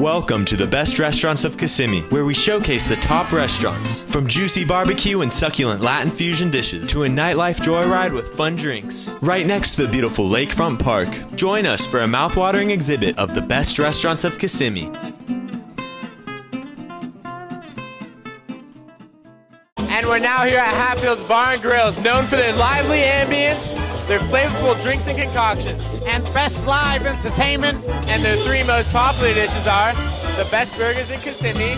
Welcome to the best restaurants of Kissimmee, where we showcase the top restaurants. From juicy barbecue and succulent Latin fusion dishes to a nightlife joyride with fun drinks. Right next to the beautiful Lakefront Park, join us for a mouthwatering exhibit of the best restaurants of Kissimmee. And we're now here at Hatfield's Bar and Grills, known for their lively ambience, their flavorful drinks and concoctions, and best live entertainment. And their three most popular dishes are the best burgers in Kissimmee,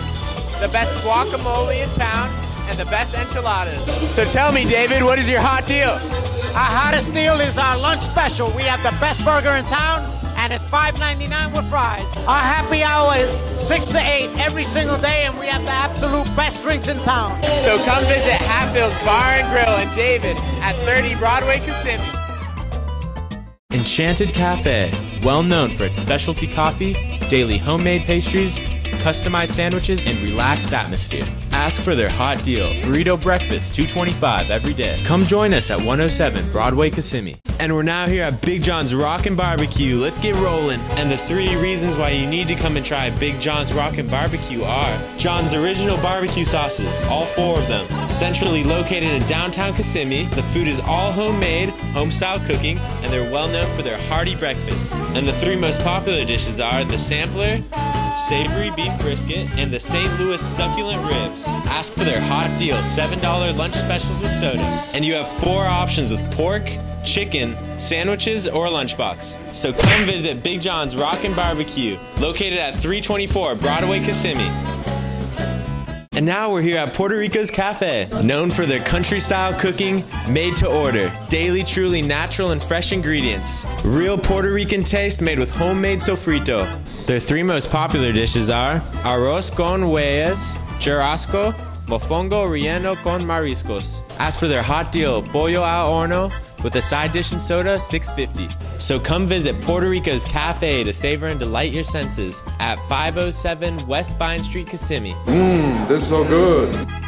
the best guacamole in town, and the best enchiladas. So tell me, David, what is your hot deal? Our hottest deal is our lunch special. We have the best burger in town, and it's $5.99 with fries. Our happy hour is 6 to 8 every single day, and we have the absolute best drinks in town. So come visit Hatfield's Bar and Grill and David at 30 Broadway, Kissimmee. Enchanted Cafe, well known for its specialty coffee, daily homemade pastries, customized sandwiches, and relaxed atmosphere. Ask for their hot deal, burrito breakfast, 225 every day. Come join us at 107 Broadway, Kissimmee. And we're now here at Big John's Rockin' Barbecue. Let's get rolling. And the three reasons why you need to come and try Big John's Rockin' Barbecue are John's original barbecue sauces, all four of them. Centrally located in downtown Kissimmee, the food is all homemade, home style cooking, and they're well known for their hearty breakfast. And the three most popular dishes are the sampler, savory beef brisket, and the St. Louis succulent ribs. Ask for their hot deal $7 lunch specials with soda. And you have four options with pork, chicken, sandwiches, or lunchbox. So come visit Big John's Rockin' Barbecue, located at 324 Broadway, Kissimmee. And now we're here at Puerto Rico's Cafe, known for their country style cooking, made to order, daily truly natural and fresh ingredients, real Puerto Rican taste made with homemade sofrito. Their three most popular dishes are arroz con huellas, churrasco, mofongo relleno con mariscos. As for their hot deal, pollo al horno, with a side dish and soda, 6.50. So come visit Puerto Rico's Cafe to savor and delight your senses at 507 West Vine Street, Kissimmee. Mmm, this is so good.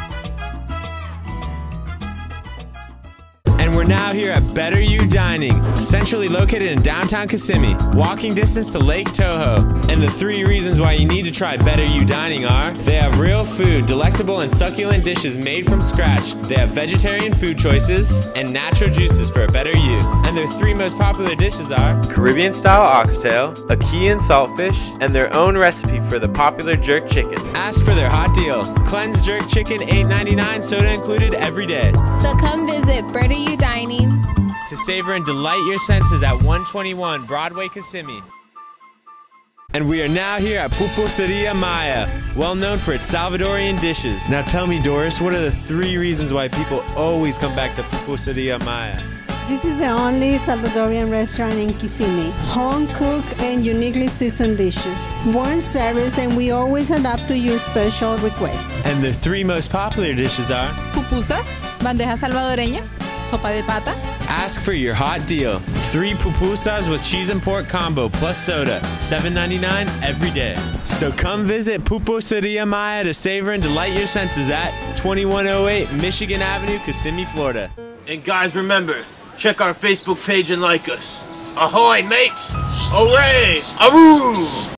Now here at Better U Dining, centrally located in downtown Kissimmee, walking distance to Lake Toho. And the three reasons why you need to try Better U Dining are they have real food, delectable and succulent dishes made from scratch. They have vegetarian food choices and natural juices for a better you. And their three most popular dishes are Caribbean style oxtail, ackee and saltfish, and their own recipe for the popular jerk chicken. Ask for their hot deal. Cleanse jerk chicken $8.99, soda included every day. So come visit Better U Dining to savor and delight your senses at 121 Broadway, Kissimmee. And we are now here at Pupuseria Maya, well known for its Salvadorian dishes. Now tell me, Doris, what are the three reasons why people always come back to Pupuseria Maya? This is the only Salvadorian restaurant in Kissimmee. Home cooked and uniquely seasoned dishes. Warm service and we always adapt to your special request. And the three most popular dishes are pupusas, bandeja salvadoreña, sopa de pata. Ask for your hot deal. Three pupusas with cheese and pork combo plus soda. $7.99 every day. So come visit Pupuseria Maya to savor and delight your senses at 2108 Michigan Avenue, Kissimmee, Florida. And guys, remember, check our Facebook page and like us. Ahoy, mates! Hooray! Aroo!